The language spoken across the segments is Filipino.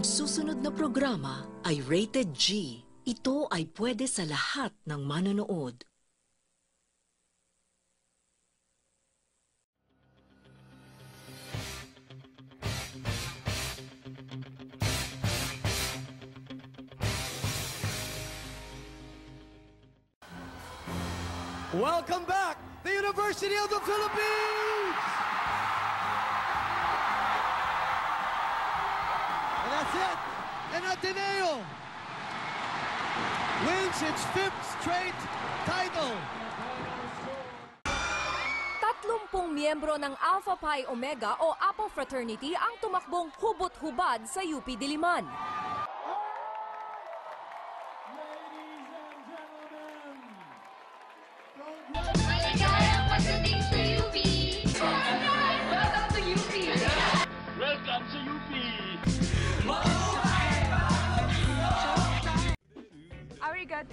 Ang susunod na programa ay rated G. Ito ay pwede sa lahat ng manonood. Welcome back, the University of the Philippines! And Ateneo wins its fifth straight title. Tatlumpung miyembro ng Alpha Pi Omega o Apo Fraternity ang tumakbong hubot-hubad sa UP Diliman.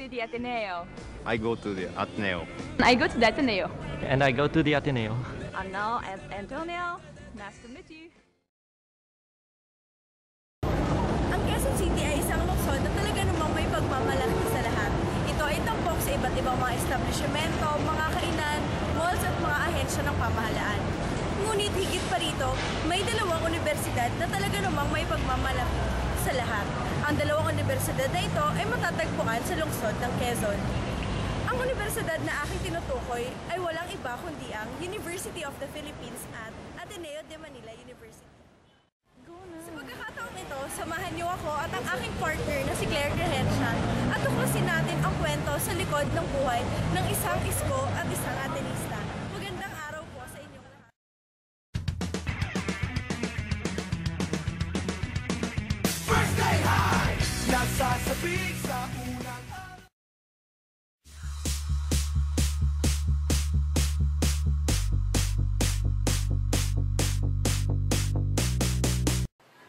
To the Ateneo. I go to the Ateneo. I go to the Ateneo. And I go to the Ateneo. Ano, and Antonio. Nice to meet you. Ang Quezon City ay isang lungsod na talaga namang may pagmamalaki sa lahat. Ito ay tampok sa iba't ibang mga establishmento, mga kainan, malls at mga ahensya ng pamahalaan. Ngunit higit pa rito, may dalawang universidad na talaga namang may pagmamalaki sa lahat. Ang dalawang universidad na ito ay matatagpuan sa lungsod ng Quezon. Ang universidad na aking tinutukoy ay walang iba kundi ang University of the Philippines at Ateneo de Manila University. Sa pagkakataong ito, samahan niyo ako at ang aking partner na si Claire Grahencian at tuklasin natin ang kwento sa likod ng buhay ng isang isko at isang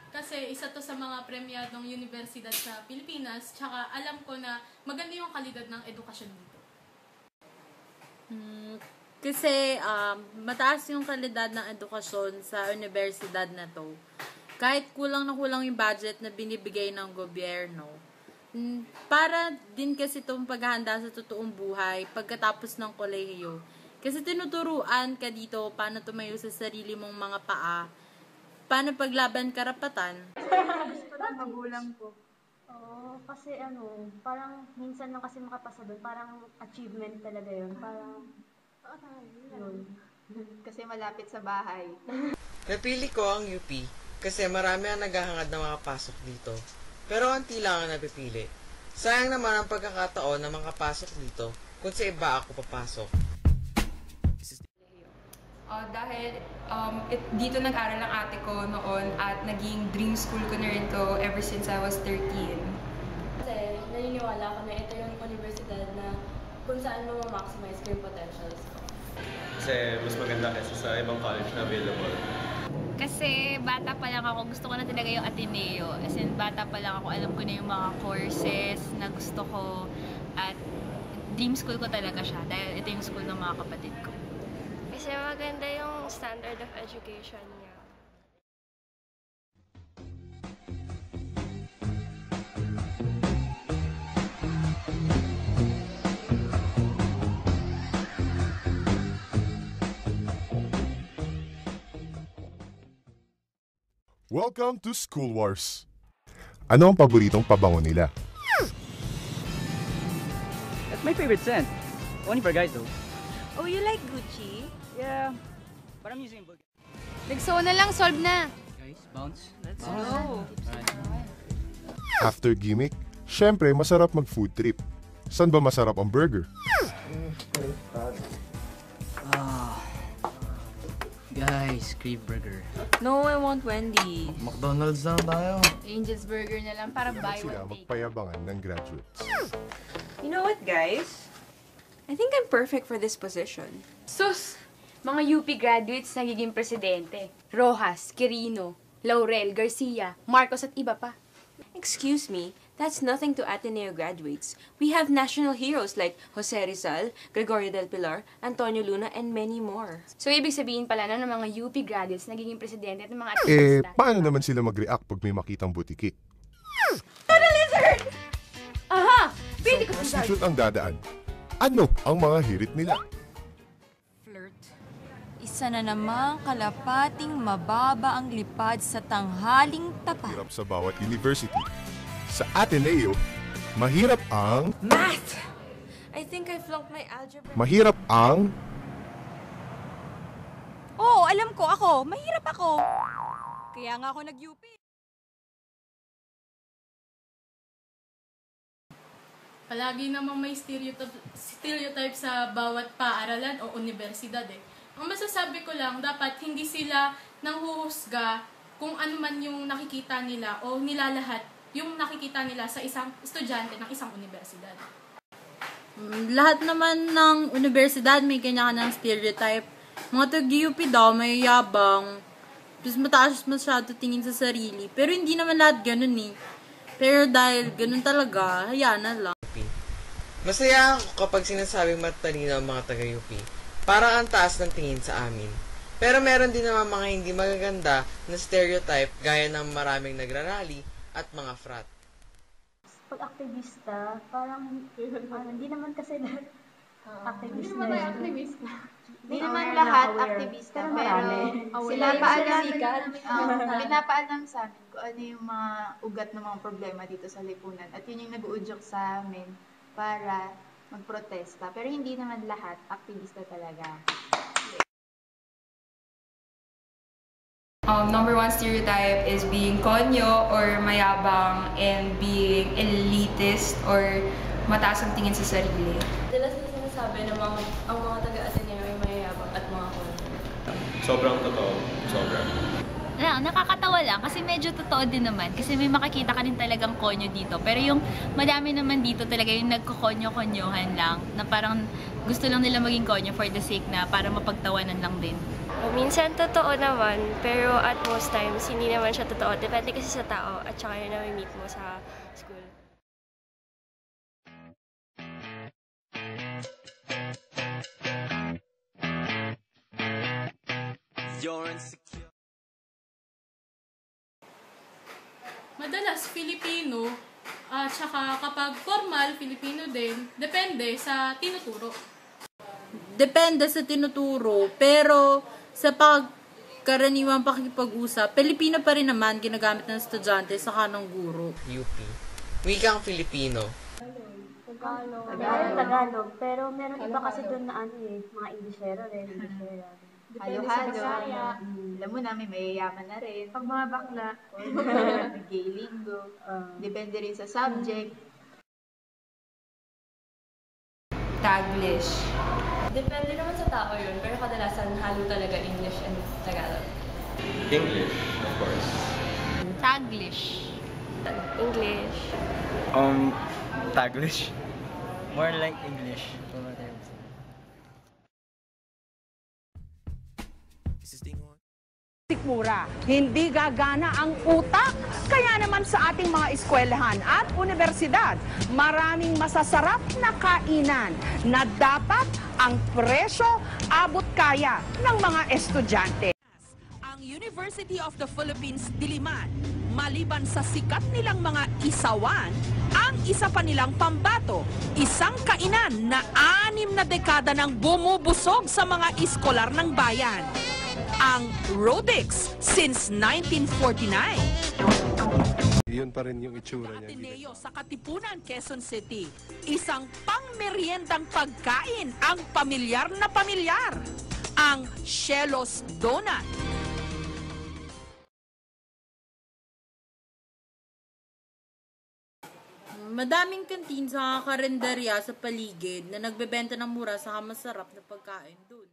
Kasi isa to sa mga premyadong universidad sa Pilipinas, tsaka alam ko na maganda yung kalidad ng edukasyon dito. Kasi um, mataas yung kalidad ng edukasyon sa universidad na to. Kahit kulang na kulang yung budget na binibigay ng gobyerno. Para din kasi itong paghahanda sa totoong buhay pagkatapos ng kolehiyo. Kasi tinuturuan ka dito paano tumayo sa sarili mong mga paa, paano paglaban karapatan, magulang ko. Oo, kasi ano, parang minsan lang kasi makapasa doon, parang achievement talaga yun. Parang, yun. Kasi malapit sa bahay. Napili ko ang UP kasi marami ang naghahangad na makapasok dito. Pero anti lang ang napipili. Sayang naman ang pagkakataon na makapasok dito kung sa iba ako papasok. Uh, dahil um, it, dito nag-aral ang ate ko noon at naging dream school ko na rin to ever since I was 13. Kasi naniniwala ako na ito yung universidad na kung saan mo ma-maximize ko yung potentials ko. Kasi mas maganda kaysa sa ibang college na available. Kasi bata pa lang ako, gusto ko na talaga yung Ateneo. As in, bata pa lang ako, alam ko na yung mga courses na gusto ko. At dream school ko talaga siya dahil ito yung school ng mga kapatid ko. Kasi maganda yung standard of education Welcome to School Wars. Ano ang paboritong pabango nila? That's my favorite scent. Only for guys though. Oh, you like Gucci? Yeah. But I'm using book. Nagso na lang, solve na! Guys, bounce. Let's go. After gimmick, syempre masarap mag-food trip. Saan ba masarap ang burger? Guys, crave burger. No, I want Wendy. McDonald's na tayo. Angel's Burger na lang para buy Sila one take. magpayabangan ng graduates. You know what, guys? I think I'm perfect for this position. Sus! Mga UP graduates nagiging presidente. Rojas, Quirino, Laurel, Garcia, Marcos at iba pa. Excuse me, That's nothing to Ateneo graduates. We have national heroes like Jose Rizal, Gregorio del Pilar, Antonio Luna, and many more. So, ibig sabihin pala na ng mga UP graduates nagiging presidente at ng mga Eh, paano naman sila mag-react pag may makitang butiki? Aha! Pwede ko Prostitute ang dadaan. Ano ang mga hirit nila? Flirt. Isa na namang kalapating mababa ang lipad sa tanghaling tapat. Hirap sa bawat university. Sa Ateneo, mahirap ang... Math! I think I flunked my algebra. Mahirap ang... Oo, alam ko ako. Mahirap ako. Kaya nga ako nag-UP. Palagi namang may stereotype, stereotype sa bawat paaralan o universidad eh. Ang masasabi ko lang, dapat hindi sila nanghuhusga kung ano man yung nakikita nila o nilalahat yung nakikita nila sa isang estudyante ng isang universidad. Mm, Lahat naman ng universidad may kanya-kanyang stereotype. Mga tag-UP daw, may yabang. Tapos mataas masyado tingin sa sarili. Pero hindi naman lahat ganun eh. Pero dahil ganun talaga, hayaan na lang. Masaya ako kapag sinasabing matalino ang mga taga-UP. Parang ang taas ng tingin sa amin. Pero meron din naman mga hindi magaganda na stereotype gaya ng maraming nagrarally at mga frat. Pag aktivista, parang, ano, hindi naman kasi lahat activist Hindi naman na tayo aktivista. Hindi naman lahat aktivista, Pero pero marami. sila Aware. paalam, Sikat. um, pinapaalam sa amin kung ano yung mga ugat ng mga problema dito sa lipunan. At yun yung nag-uudyok sa amin para magprotesta. Pero hindi naman lahat aktivista talaga. Um, number one stereotype is being konyo or mayabang and being elitist or mataas ang tingin sa sarili. Dalas na sinasabi na mga, ang mga taga-Ateneo ay mayayabang at mga konyo. Sobrang totoo. Sobrang. Na, nakakatawa lang kasi medyo totoo din naman kasi may makikita ka din talagang konyo dito. Pero yung madami naman dito talaga yung nagkokonyo-konyohan lang na parang gusto lang nila maging konyo for the sake na para mapagtawanan lang din. Minsan totoo naman, pero at most times hindi naman siya totoo. Depende kasi sa tao at saka yun na meet mo sa school. Madalas Filipino at saka kapag formal Filipino din, depende sa tinuturo. Depende sa tinuturo, pero sa pagkaraniwang pakikipag-usap, Pilipino pa rin naman ginagamit ng estudyante sa kanong guro. UP. Wikang Filipino. Tagalog. Tagalog. Tagalog. Pero meron iba kasi doon na ano eh, mga Inglesero rin, Inglesera. Halo-halo. Bisaya. Alam mo na, may mayayaman na rin. Pag mga bakla, Gay lingo. Depende rin sa subject. Taglish. Depende naman sa tao yun, pero kadalasan halo talaga English and Tagalog. English, of course. Taglish. English. Um, Taglish. More like English. Sikmura, hindi gagana ang utak. Kaya naman sa ating mga eskwelahan at universidad, maraming masasarap na kainan na dapat ang presyo abot kaya ng mga estudyante. Ang University of the Philippines Diliman, maliban sa sikat nilang mga isawan, ang isa pa nilang pambato, isang kainan na anim na dekada nang bumubusog sa mga iskolar ng bayan. Ang Rodix since 1949. Yun pa rin yung itsura niya. Ateneo sa Katipunan, Quezon City. Isang pangmeryendang pagkain ang pamilyar na pamilyar. Ang Shelos Donut. Madaming kantin sa karinderya sa paligid na nagbebenta ng mura sa masarap na pagkain doon.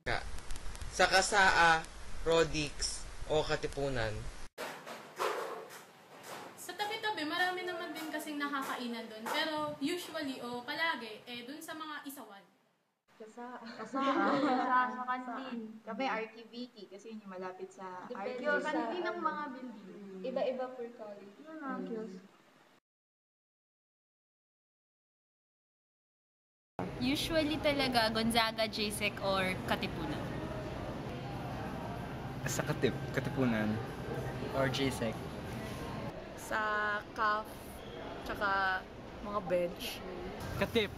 Sa Kasaa, Rodix o Katipunan. Sa tabi-tabi, marami naman din kasing nakakainan doon. Pero usually o palagi, eh doon sa mga isawan. Kasa, kasa, kasa, sa kantin. Kami RQBT kasi yun yung malapit sa RQ. Kantin ng mga building. Iba-iba per college. Yung mga kills. Usually talaga Gonzaga, JSEC, or Katipunan. Sa Katip, Katipunan. Or JSEC. Sa CAF, tsaka mga bench. Katip.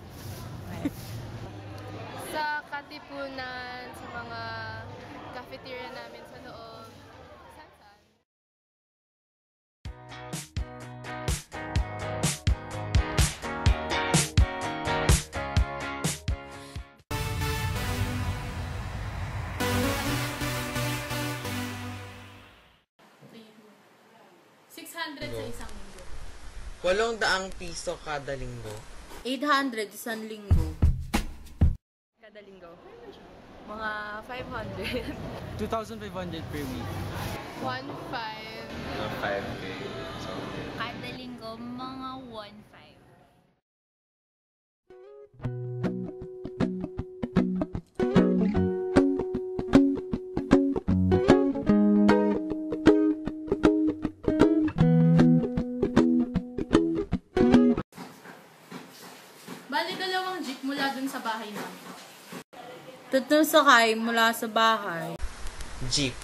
Sa Katipunan, sa mga cafeteria namin sa sa isang linggo. Walong daang piso kada linggo. 800 isang linggo. Kada linggo. Mga 500. 2,500 per week. 1.5. Mga 5K. So, Kada linggo, mga 1.5. bahay namin. Tatlong sakay mula sa bahay. Jeep.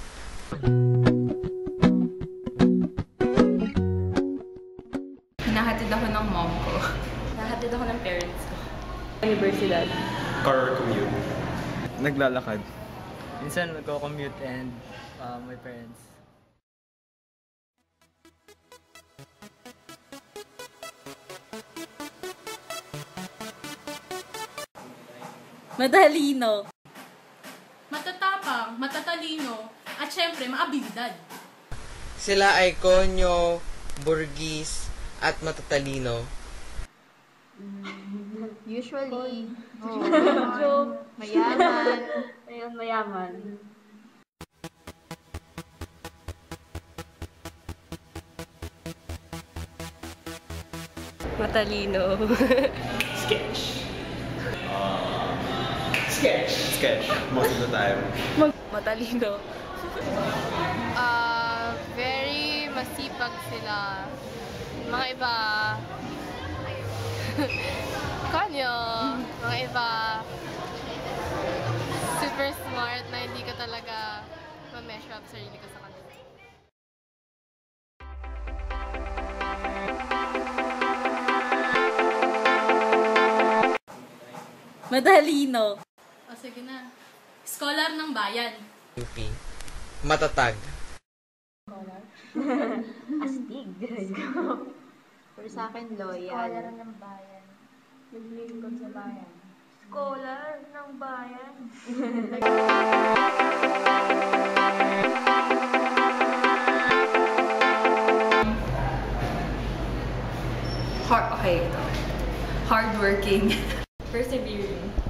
Hinahatid ako ng mom ko. Nahatid ako ng parents ko. Universidad. car commute. Naglalakad. Minsan nagko-commute and uh, my parents. Madalino. Matatapang, matatalino, at syempre, maabilidad. Sila ay konyo, burgis, at matatalino. Usually, oh, Medyo mayaman. Ayun, mayaman. Matalino. Sketch. Sketch. Sketch. Most of the time. Matalino. Ah, very masipag sila. Mga iba, kanyo, mga iba, super smart na hindi ka talaga ma-measure up sarili ko sa kanila. Madalino. Sige na. Scholar ng bayan. UP. Matatag. Astig. Pero sa akin, loyal. Scholar ng bayan. Naglilingkod sa bayan. Scholar ng bayan. Hard, okay, ito. Hardworking. Persevering.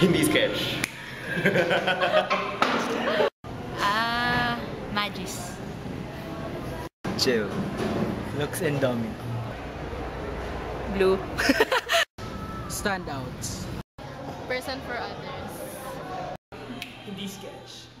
Hindi sketch. Ah, Magis. Chill. Looks and dummy. Blue. Standouts. Person for others. Hindi sketch.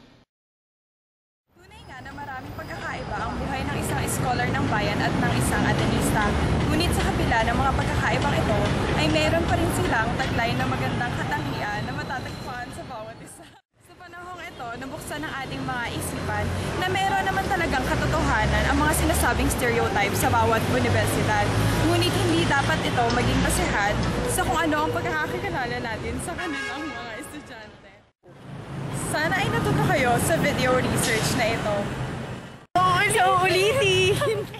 Tunay nga na maraming pagkakaiba ang buhay ng isang scholar ng bayan at ng isang atenista. Ngunit sa kapila ng mga pagkakaibang ito, ay meron pa rin silang taglay na magandang katangian na matatagpuan sa bawat isa. Sa panahong ito, nabuksan ng ating mga isipan na meron naman talagang katotohanan ang mga sinasabing stereotype sa bawat universidad. Ngunit hindi dapat ito maging basehan sa kung ano ang pagkakakilala natin sa kanilang mga estudyante. Sana ay natuto kayo sa video research na ito. Oo, so ulitin!